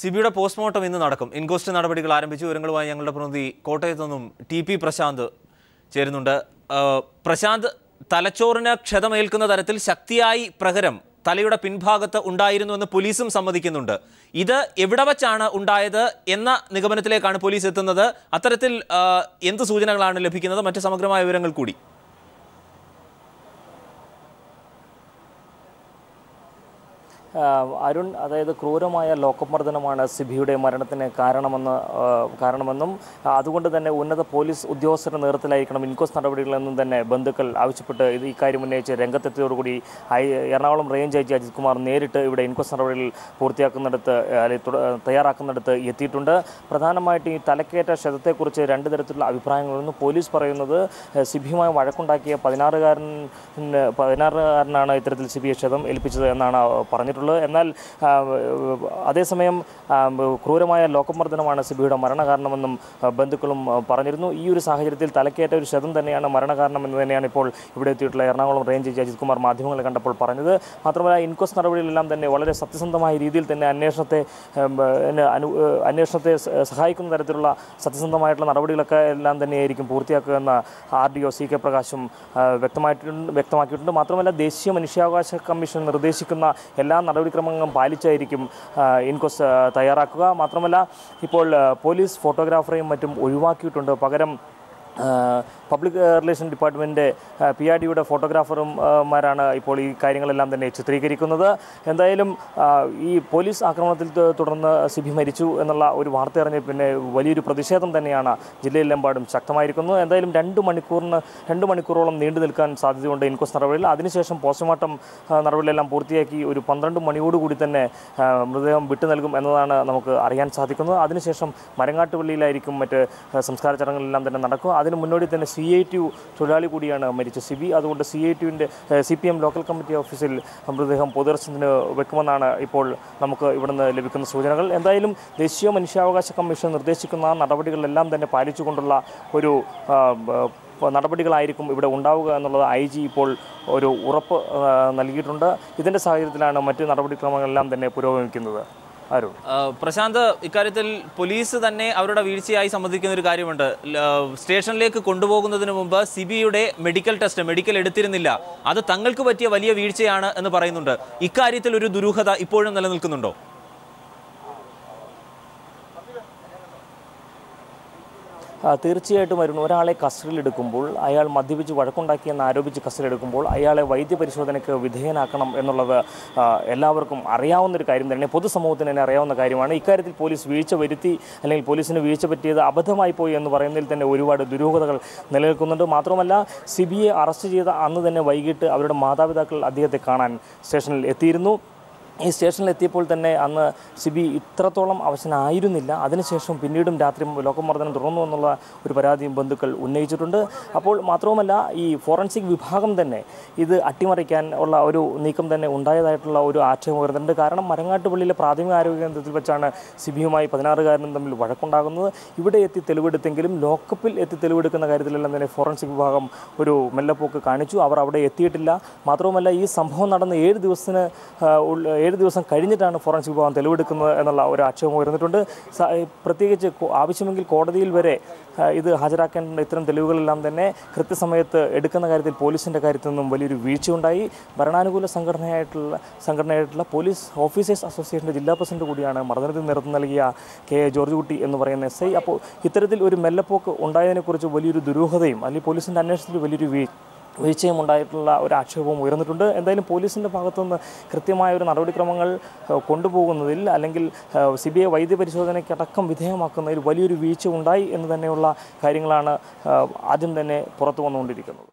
സിബിയുടെ postmortem ഇന്ന് നടക്കും. Inquest നടപടികൾ ആരംഭിച്ചു വിവരങ്ങളുമായി ഞങ്ങളുടെ പ്രതിനിധി കോട്ടയത്തു നിന്നും ടി പി പ്രശാന്ത് ചേരുന്നുണ്ട്. പ്രശാന്ത് തലച്ചോറിന് ക്ഷതമേൽക്കുന്ന തരത്തിൽ ശക്തിയായി പ്രഹരം തലയുടെ പിൻഭാഗത്ത് ഉണ്ടായിരുന്നുവെന്ന് പോലീസും സമ്മതിക്കുന്നുണ്ട്. ഇത് എവിടെ വച്ചാണ് ഉണ്ടായത് എന്ന നിഗമനത്തിലേക്കാണ് പോലീസ് എത്തുന്നത്. അത്തരത്തിൽ എന്ത് സൂചനകളാണ് ലഭിക്കുന്നത്? മറ്റ് സമഗ്രമായ വിവരങ്ങൾ കൂടി. അരുൺ അതായത് ക്രൂരമായ ലോക്കമർദ്ദനമാണ് സിബിയുടെ മരണത്തിന് കാരണമെന്ന് കാരണമെന്നും അതുകൊണ്ട് തന്നെ ഉന്നത പോലീസ് ഉദ്യോഗസ്ഥരുടെ നേതൃത്വത്തിലായിരിക്കണം ഇൻക്വസ്റ്റ് നടപടികളെന്നും തന്നെ ബന്ധുക്കൾ ആവശ്യപ്പെട്ട് ഇത് ഇക്കാര്യം ഉന്നയിച്ച് രംഗത്തെത്തിയതോടുകൂടി Ernakulam range I G Ajith Kumar നേരിട്ട് ഇവിടെ ഇൻക്വസ്റ്റ് നടപടികൾ പൂർത്തിയാക്കുന്നിടത്ത് അല്ലെങ്കിൽ തയ്യാറാക്കുന്നിടത്ത് എത്തിയിട്ടുണ്ട്. പ്രധാനമായിട്ടും ഈ തലക്കേറ്റ ക്ഷതത്തെക്കുറിച്ച് രണ്ട് തരത്തിലുള്ള അഭിപ്രായങ്ങളൊന്നും പോലീസ് പറയുന്നത് സിബിയുമായി വഴക്കുണ്ടാക്കിയ പതിനാറുകാരൻ പതിനാറുകാരനാണ് ഇത്തരത്തിൽ സിബിയെ ക്ഷതം ഏൽപ്പിച്ചത് എന്നാണ് പറഞ്ഞിട്ടുള്ളത്. എന്നാൽ അതേസമയം ക്രൂരമായ ലോകമർദ്ദനമാണ് സിബിയുടെ മരണകാരണമെന്നും ബന്ധുക്കളും പറഞ്ഞിരുന്നു. ഈ ഒരു സാഹചര്യത്തിൽ തലക്കേറ്റ ഒരു ശതം തന്നെയാണ് മരണകാരണം എന്ന് തന്നെയാണ് ഇപ്പോൾ ഇവിടെ എത്തിയിട്ടുള്ള എറണാകുളം റേഞ്ച് ജഡ്ജ് അജിത് കുമാർ മാധ്യമങ്ങളെ കണ്ടപ്പോൾ പറഞ്ഞത്. മാത്രമല്ല ഇൻക്വസ്റ്റ് നടപടികളെല്ലാം തന്നെ വളരെ സത്യസന്ധമായ രീതിയിൽ തന്നെ അന്വേഷണത്തെ അന്വേഷണത്തെ സഹായിക്കുന്ന തരത്തിലുള്ള സത്യസന്ധമായിട്ടുള്ള നടപടികളൊക്കെ എല്ലാം തന്നെയായിരിക്കും പൂർത്തിയാക്കുക എന്ന് R D O C K പ്രകാശും വ്യക്തമായിട്ടുണ്ട് വ്യക്തമാക്കിയിട്ടുണ്ട്. മാത്രമല്ല ദേശീയ മനുഷ്യാവകാശ കമ്മീഷൻ നിർദ്ദേശിക്കുന്ന എല്ലാ നടപടിക്രമങ്ങളും പാലിച്ചായിരിക്കും ഇൻകോസ് തയ്യാറാക്കുക. മാത്രമല്ല ഇപ്പോൾ പോലീസ് ഫോട്ടോഗ്രാഫറെയും മറ്റും ഒഴിവാക്കിയിട്ടുണ്ട്. പകരം public relation department P R ഡിയുടെ ഫോട്ടോഗ്രാഫറും മാരാണ് ഇപ്പോൾ ഈ കാര്യങ്ങളെല്ലാം തന്നെ ചിത്രീകരിക്കുന്നത്. എന്തായാലും ഈ പോലീസ് ആക്രമണത്തിൽ തുടർന്ന് സിബി മരിച്ചു എന്നുള്ള ഒരു വാർത്ത അറിഞ്ഞ് പിന്നെ വലിയൊരു പ്രതിഷേധം തന്നെയാണ് ജില്ലയിലെമ്പാടും ശക്തമായിരിക്കുന്നത്. എന്തായാലും രണ്ട് മണിക്കൂറിന് രണ്ട് മണിക്കൂറോളം നീണ്ടു നിൽക്കാൻ സാധ്യതയുണ്ട് ഇൻക്വസ്റ്റ് നടപടികൾ അതിനുശേഷം പോസ്റ്റ്മോർട്ടം നടപടികളെല്ലാം പൂർത്തിയാക്കി ഒരു പന്ത്രണ്ട് മണിയോടുകൂടി തന്നെ മൃതദേഹം വിട്ടു നൽകും എന്നതാണ് നമുക്ക് അറിയാൻ സാധിക്കുന്നത്. അതിനുശേഷം മരങ്ങാട്ടുപള്ളിയിലായിരിക്കും മറ്റ് സംസ്കാര ചടങ്ങുകളെല്ലാം തന്നെ നടക്കുക. അതിന് മുന്നോടി തന്നെ സി ഐ ടി തൊഴിലാളി കൂടിയാണ് മരിച്ച സിബി അതുകൊണ്ട് C I T C P M local committee ഓഫീസിൽ മൃതദേഹം പൊതുദർശനത്തിന് വെക്കുമെന്നാണ് ഇപ്പോൾ നമുക്ക് ഇവിടുന്ന് ലഭിക്കുന്ന സൂചനകൾ. എന്തായാലും ദേശീയ മനുഷ്യാവകാശ കമ്മീഷൻ നിർദ്ദേശിക്കുന്ന നടപടികളെല്ലാം തന്നെ പാലിച്ചുകൊണ്ടുള്ള ഒരു നടപടികളായിരിക്കും ഇവിടെ ഉണ്ടാവുക എന്നുള്ളത് ഐ ജി ഇപ്പോൾ ഒരു ഉറപ്പ് നൽകിയിട്ടുണ്ട്. ഇതിന്റെ സാഹചര്യത്തിലാണ് മറ്റ് നടപടിക്രമങ്ങളെല്ലാം തന്നെ പുരോഗമിക്കുന്നത്. പ്രശാന്ത് ഇക്കാര്യത്തിൽ പോലീസ് തന്നെ അവരുടെ വീഴ്ചയായി സമ്മതിക്കുന്ന ഒരു കാര്യമുണ്ട്. സ്റ്റേഷനിലേക്ക് കൊണ്ടുപോകുന്നതിന് മുമ്പ് സിബിയുടെ മെഡിക്കൽ ടെസ്റ്റ് മെഡിക്കൽ എടുത്തിരുന്നില്ല. അത് തങ്ങൾക്ക് പറ്റിയ വലിയ വീഴ്ചയാണ് എന്ന് പറയുന്നുണ്ട്. ഇക്കാര്യത്തിൽ ഒരു ദുരൂഹത ഇപ്പോഴും നിലനിൽക്കുന്നുണ്ടോ? തീർച്ചയായിട്ടും വരുന്നു. ഒരാളെ കസ്റ്റഡിയിൽ എടുക്കുമ്പോൾ അയാൾ മദ്യപിച്ച് വഴക്കുണ്ടാക്കിയെന്ന് ആരോപിച്ച് കസ്റ്റഡിയിലെടുക്കുമ്പോൾ അയാളെ വൈദ്യപരിശോധനയ്ക്ക് വിധേയനാക്കണം എന്നുള്ളത് എല്ലാവർക്കും അറിയാവുന്ന ഒരു കാര്യം തന്നെ പൊതുസമൂഹത്തിന് തന്നെ അറിയാവുന്ന കാര്യമാണ്. ഇക്കാര്യത്തിൽ പോലീസ് വീഴ്ച വരുത്തി അല്ലെങ്കിൽ പോലീസിന് വീഴ്ച പറ്റിയത് അബദ്ധമായി പോയി എന്ന് പറയുന്നതിൽ തന്നെ ഒരുപാട് ദുരൂഹതകൾ നിലനിൽക്കുന്നുണ്ട്. മാത്രമല്ല സി ബി ഐ അറസ്റ്റ് ചെയ്ത അന്ന് തന്നെ വൈകിട്ട് അവരുടെ മാതാപിതാക്കൾ അദ്ദേഹത്തെ കാണാൻ സ്റ്റേഷനിൽ എത്തിയിരുന്നു. ഈ സ്റ്റേഷനിലെത്തിയപ്പോൾ തന്നെ അന്ന് സിബി ഇത്രത്തോളം അവശനായിരുന്നില്ല. അതിനുശേഷം പിന്നീടും രാത്രി ലോകമർദ്ദനം തുടർന്നു എന്നുള്ള ഒരു പരാതിയും ബന്ധുക്കൾ ഉന്നയിച്ചിട്ടുണ്ട്. അപ്പോൾ മാത്രവുമല്ല ഈ ഫോറൻസിക് വിഭാഗം തന്നെ ഇത് അട്ടിമറിക്കാൻ ഉള്ള ഒരു നീക്കം തന്നെ ഉണ്ടായതായിട്ടുള്ള ഒരു ആക്ഷേപം വരുന്നുണ്ട് കാരണം മരങ്ങാട്ടുപള്ളിയിലെ പ്രാഥമിക ആരോഗ്യ കേന്ദ്രത്തിൽ വെച്ചാണ് സിബിയുമായി പതിനാറുകാരനും തമ്മിൽ വഴക്കുണ്ടാകുന്നത്. ഇവിടെ എത്തി തെളിവെടുത്തെങ്കിലും ലോക്കപ്പിൽ എത്തി തെളിവെടുക്കുന്ന കാര്യത്തിലെല്ലാം തന്നെ ഫോറൻസിക് വിഭാഗം ഒരു മെല്ലപ്പോക്ക് കാണിച്ചു. അവർ അവിടെ എത്തിയിട്ടില്ല. മാത്രവുമല്ല ഈ സംഭവം നടന്ന ഏഴ് ദിവസത്തിന് ഉള്ള- ഏഴ് ദിവസം കഴിഞ്ഞിട്ടാണ് ഫോറൻസിക് വിഭാഗം തെളിവെടുക്കുന്നത് എന്നുള്ള ഒരു ആക്ഷേപം വരുന്നിട്ടുണ്ട് സ- പ്രത്യേകിച്ച് ആവശ്യമെങ്കിൽ കോടതിയിൽ വരെ ഇത് ഹാജരാക്കേണ്ട ഇത്തരം തെളിവുകളെല്ലാം തന്നെ കൃത്യസമയത്ത് എടുക്കുന്ന കാര്യത്തിൽ പോലീസിന്റെ കാര്യത്തിൽ നിന്നും വലിയൊരു വീഴ്ചയുണ്ടായി. ഭരണാനുകൂല സംഘടനയായിട്ടുള്ള സംഘടനയായിട്ടുള്ള പോലീസ് ഓഫീസേഴ്സ് അസോസിയേഷന്റെ ജില്ലാ പ്രസിഡന്റ് കൂടിയാണ് മർദ്ദനത്തിന് നേതൃത്വം നൽകിയ കെ എ ജോർജ് കുട്ടി എന്ന് പറയുന്ന എസ് ഐ. അപ്പോൾ ഇത്തരത്തിൽ ഒരു മെല്ലപ്പോക്ക് ഉണ്ടായതിനെക്കുറിച്ച് വലിയൊരു ദുരൂഹതയും അല്ലെങ്കിൽ പോലീസിന്റെ അന്വേഷണത്തിൽ വലിയൊരു വീ വീഴ്ചയും ഉണ്ടായിട്ടുള്ള ഒരു ആക്ഷേപവും ഉയർന്നിട്ടുണ്ട്. എന്തായാലും പോലീസിന്റെ ഭാഗത്തുനിന്ന് കൃത്യമായ ഒരു നടപടിക്രമങ്ങൾ കൊണ്ടുപോകുന്നതിൽ അല്ലെങ്കിൽ സി ബി ഐ വൈദ്യ പരിശോധനയ്ക്കടക്കം വിധേയമാക്കുന്നതിൽ വലിയൊരു വീഴ്ച ഉണ്ടായി എന്ന് തന്നെയുള്ള കാര്യങ്ങളാണ് ആദ്യം തന്നെ പുറത്തു വന്നുകൊണ്ടിരിക്കുന്നത്.